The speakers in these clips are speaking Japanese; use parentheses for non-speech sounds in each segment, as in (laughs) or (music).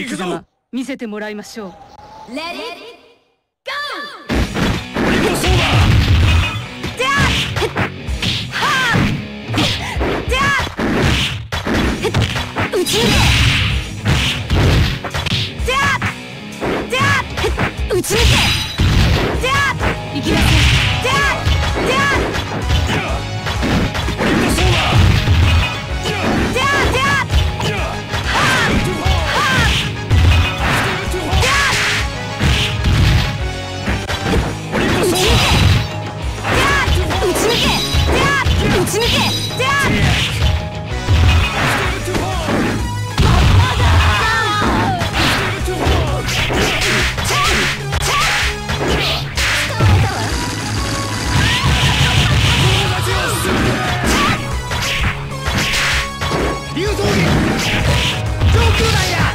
の生き様見せてもらいましょう。レディーゴー俺もそうだ。打ち抜上空弾や？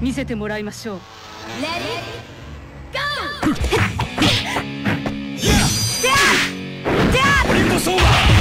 見せてもらいましょう。レディーゴー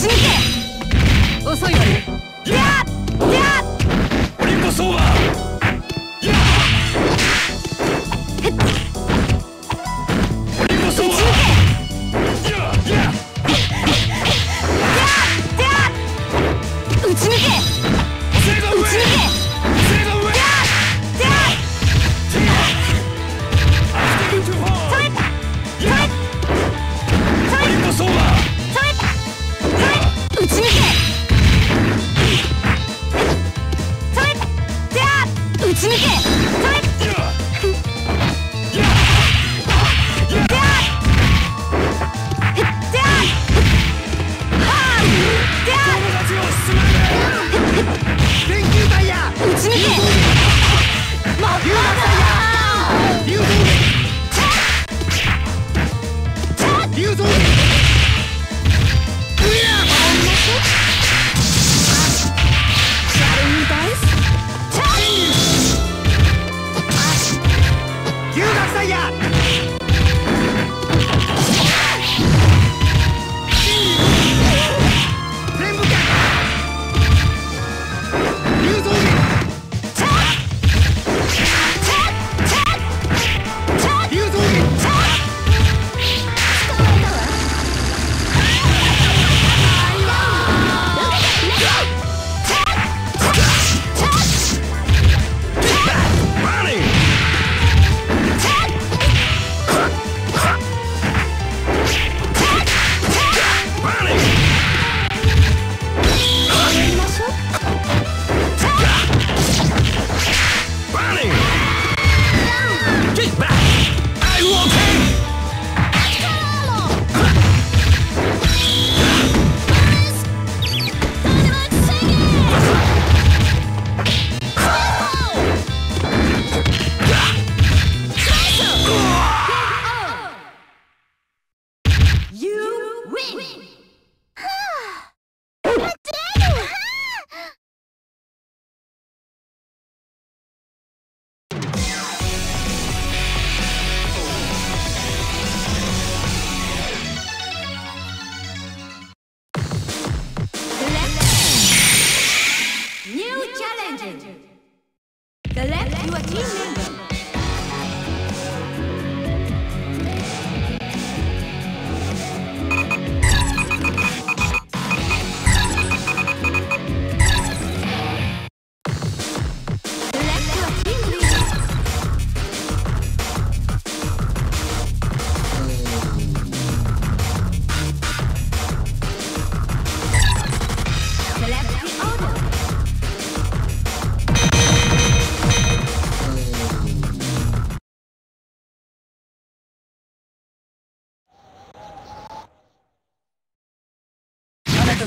ち抜け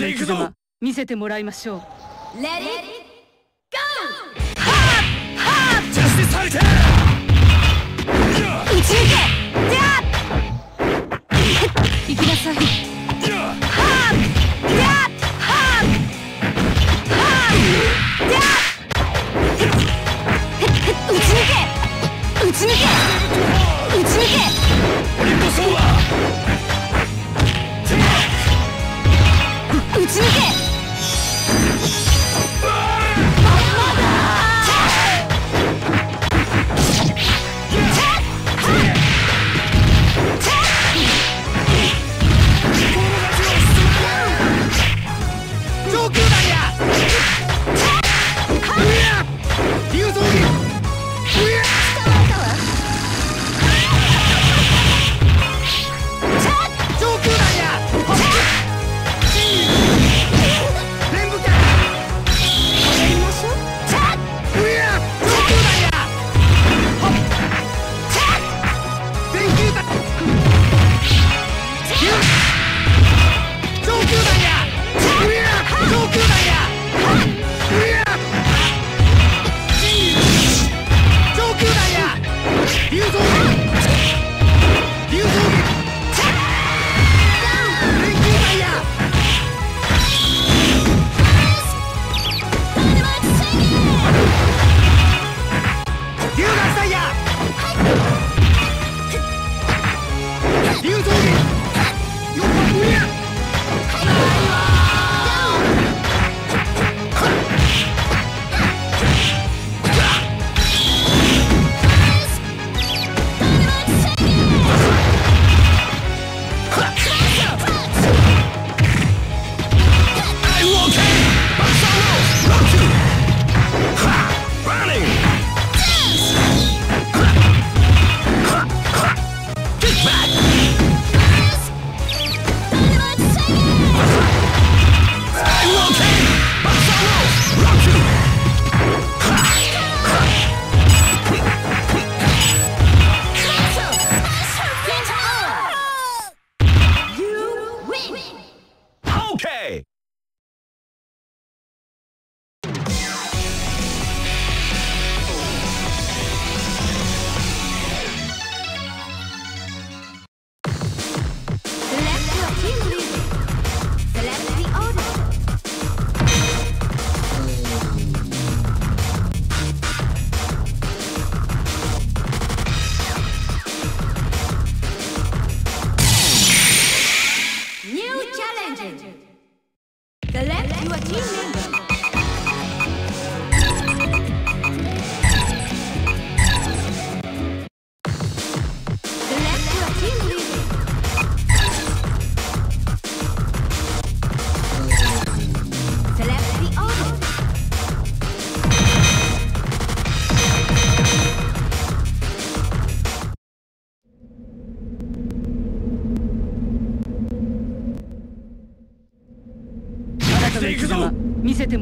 でくぞ。見せてもらいましょう。Let it go! ィ (laughs) 行きなさい。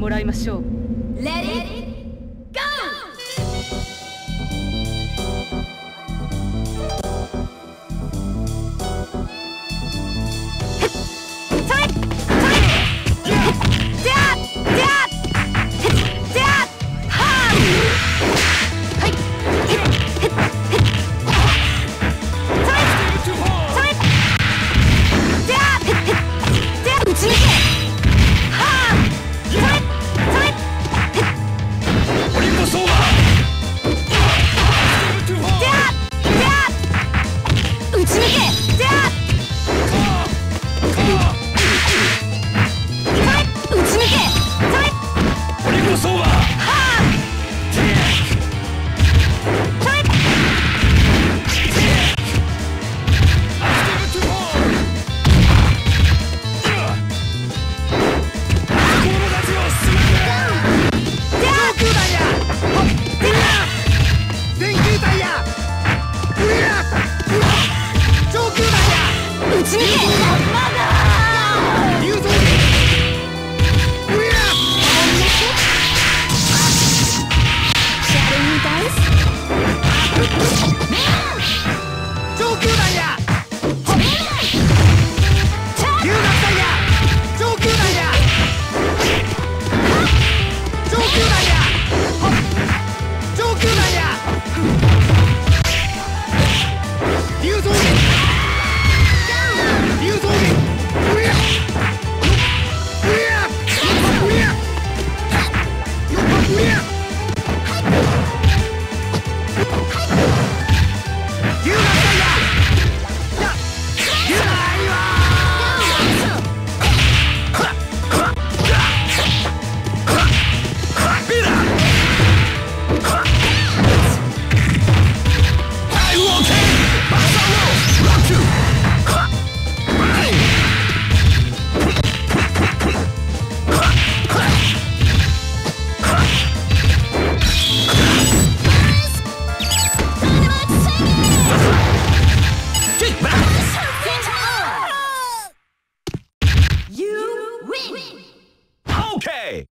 もらいましょう。Yeah! K.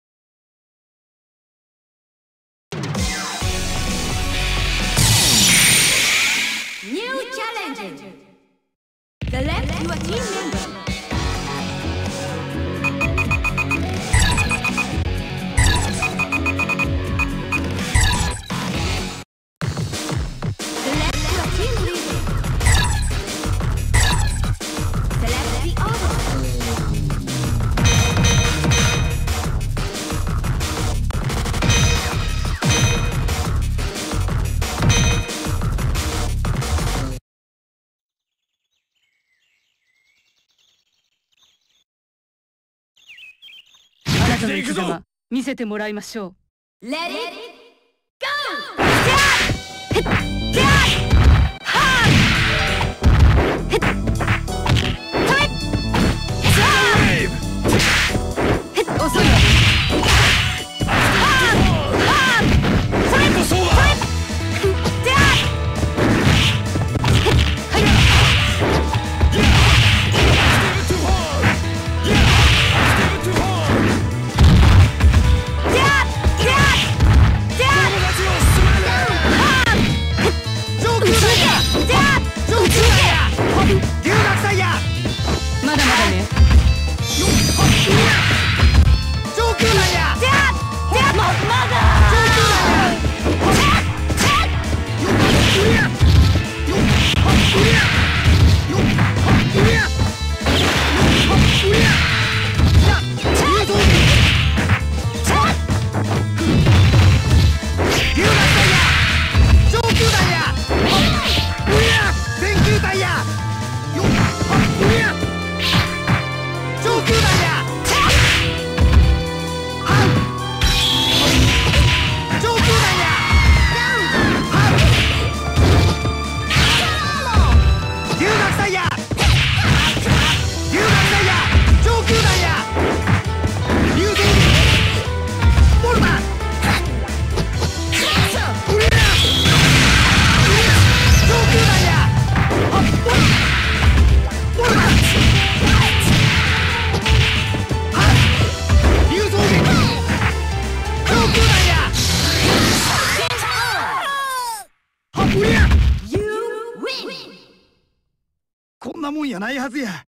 New challenge. The left, your team. ぞ。の生き様見せてもらいましょう。レディー Yeah. Azia.